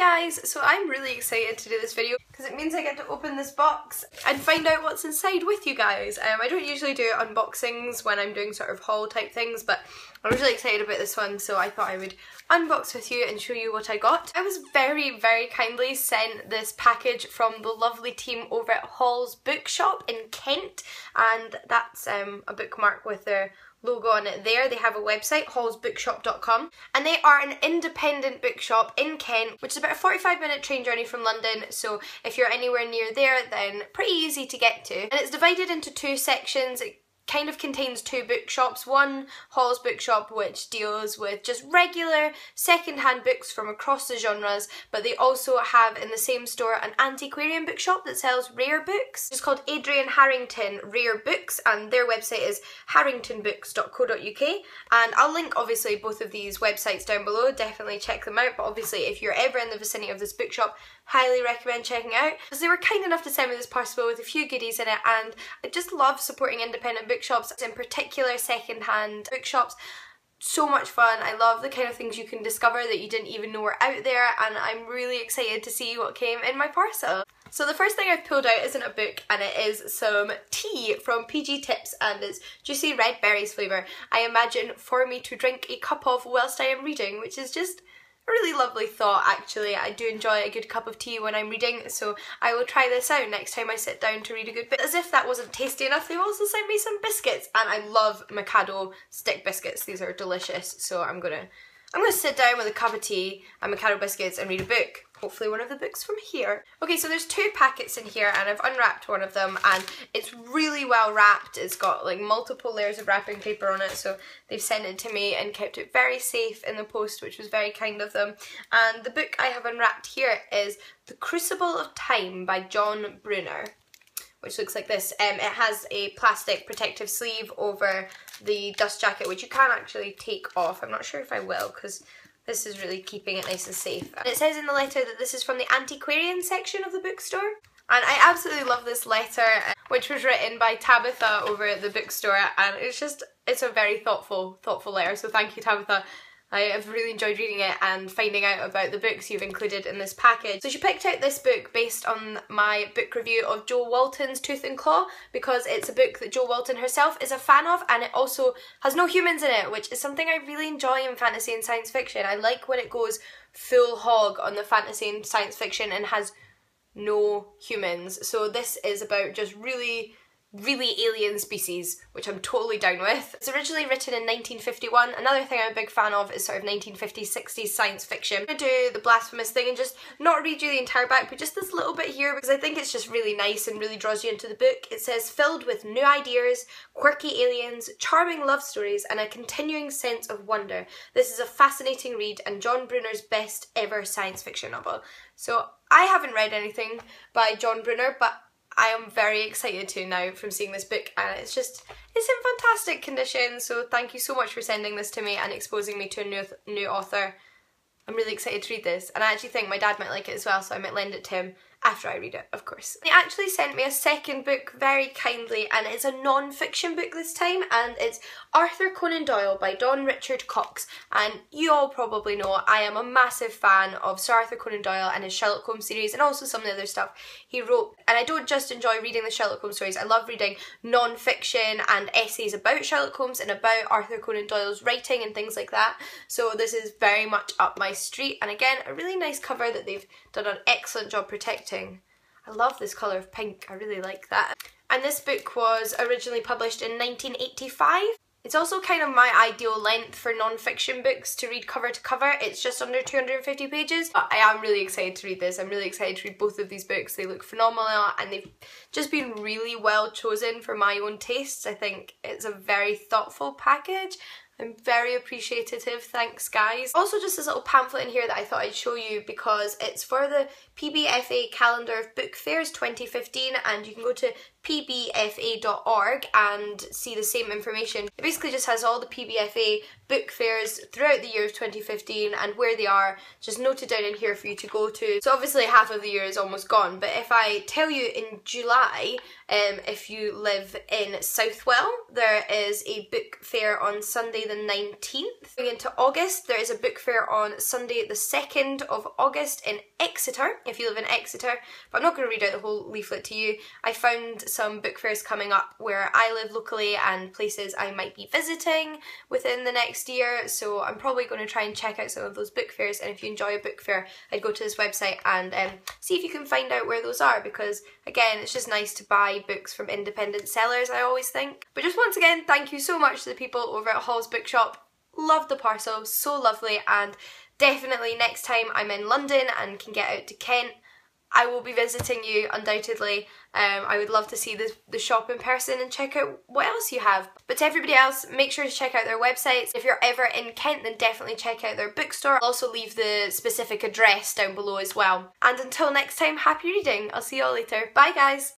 guys, so I'm really excited to do this video because it means I get to open this box and find out what's inside with you guys. Um, I don't usually do unboxings when I'm doing sort of haul type things but I'm really excited about this one so I thought I would unbox with you and show you what I got. I was very very kindly sent this package from the lovely team over at Hall's Bookshop in Kent and that's um, a bookmark with their logo on it there. They have a website, hallsbookshop.com, and they are an independent bookshop in Kent, which is about a 45 minute train journey from London. So if you're anywhere near there, then pretty easy to get to. And it's divided into two sections. It kind of contains two bookshops. One, Hall's Bookshop, which deals with just regular second-hand books from across the genres, but they also have in the same store an antiquarian bookshop that sells rare books. It's called Adrian Harrington Rare Books, and their website is harringtonbooks.co.uk. And I'll link obviously both of these websites down below. Definitely check them out. But obviously, if you're ever in the vicinity of this bookshop, highly recommend checking out because they were kind enough to send me this parcel with a few goodies in it and I just love supporting independent bookshops, in particular second-hand bookshops so much fun. I love the kind of things you can discover that you didn't even know were out there and I'm really excited to see what came in my parcel. So the first thing I've pulled out isn't a book and it is some tea from PG Tips and it's juicy red berries flavour. I imagine for me to drink a cup of whilst I am reading which is just a really lovely thought actually. I do enjoy a good cup of tea when I'm reading so I will try this out next time I sit down to read a good bit. As if that wasn't tasty enough they also sent me some biscuits and I love Mikado stick biscuits. These are delicious so I'm gonna I'm gonna sit down with a cup of tea and Mikado biscuits and read a book hopefully one of the books from here. Okay, so there's two packets in here and I've unwrapped one of them and it's really well wrapped. It's got like multiple layers of wrapping paper on it, so they've sent it to me and kept it very safe in the post, which was very kind of them. And the book I have unwrapped here is The Crucible of Time by John Brunner which looks like this. Um, it has a plastic protective sleeve over the dust jacket, which you can actually take off. I'm not sure if I will, because this is really keeping it nice and safe. And it says in the letter that this is from the antiquarian section of the bookstore. And I absolutely love this letter, which was written by Tabitha over at the bookstore, and it's just, it's a very thoughtful, thoughtful letter, so thank you Tabitha. I have really enjoyed reading it and finding out about the books you've included in this package. So she picked out this book based on my book review of Jo Walton's Tooth and Claw because it's a book that Jo Walton herself is a fan of and it also has no humans in it, which is something I really enjoy in fantasy and science fiction. I like when it goes full hog on the fantasy and science fiction and has no humans. So this is about just really really alien species, which I'm totally down with. It's originally written in 1951. Another thing I'm a big fan of is sort of 1950s, 60s science fiction. I'm gonna do the blasphemous thing and just not read you the entire back, but just this little bit here because I think it's just really nice and really draws you into the book. It says, filled with new ideas, quirky aliens, charming love stories, and a continuing sense of wonder. This is a fascinating read and John Brunner's best ever science fiction novel. So I haven't read anything by John Brunner, but I am very excited to now from seeing this book and it's just, it's in fantastic condition so thank you so much for sending this to me and exposing me to a new, new author. I'm really excited to read this and I actually think my dad might like it as well so I might lend it to him after I read it, of course. They actually sent me a second book very kindly and it's a non-fiction book this time and it's Arthur Conan Doyle by Don Richard Cox. And you all probably know I am a massive fan of Sir Arthur Conan Doyle and his Sherlock Holmes series and also some of the other stuff he wrote. And I don't just enjoy reading the Sherlock Holmes stories, I love reading non-fiction and essays about Sherlock Holmes and about Arthur Conan Doyle's writing and things like that. So this is very much up my street. And again a really nice cover that they've done an excellent job protecting I love this colour of pink, I really like that. And this book was originally published in 1985. It's also kind of my ideal length for non-fiction books to read cover to cover. It's just under 250 pages. But I am really excited to read this. I'm really excited to read both of these books. They look phenomenal and they've just been really well chosen for my own tastes. I think it's a very thoughtful package I'm very appreciative, thanks guys. Also just this little pamphlet in here that I thought I'd show you because it's for the PBFA calendar of book fairs 2015 and you can go to pbfa.org and see the same information. It basically just has all the PBFA book fairs throughout the year of 2015 and where they are just noted down in here for you to go to. So obviously half of the year is almost gone but if I tell you in July um, if you live in Southwell there is a book fair on Sunday the 19th. Going into August, there is a book fair on Sunday the 2nd of August in Exeter, if you live in Exeter. But I'm not going to read out the whole leaflet to you. I found some book fairs coming up where I live locally and places I might be visiting within the next year, so I'm probably going to try and check out some of those book fairs. And if you enjoy a book fair, I'd go to this website and um, see if you can find out where those are because, again, it's just nice to buy books from independent sellers, I always think. But just once again, thank you so much to the people over at Hall's Bookshop. Love the parcel, so lovely, and definitely next time I'm in London and can get out to Kent, I will be visiting you undoubtedly. Um, I would love to see the, the shop in person and check out what else you have. But to everybody else, make sure to check out their websites. If you're ever in Kent, then definitely check out their bookstore. I'll also leave the specific address down below as well. And until next time, happy reading. I'll see you all later. Bye guys!